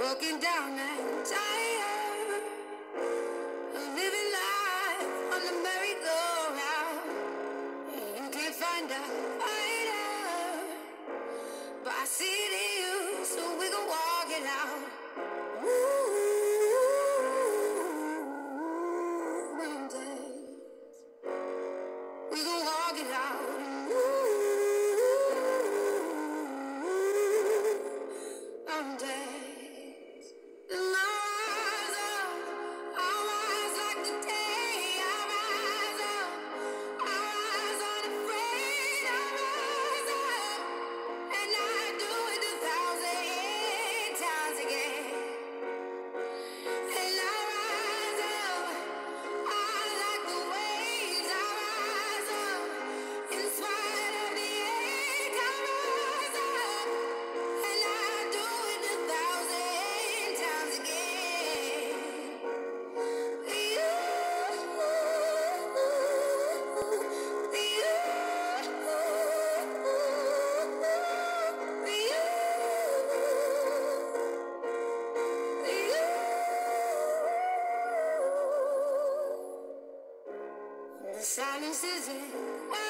broken down and tired of living life on the merry-go-round. You can't find a fighter, but I see. this is it.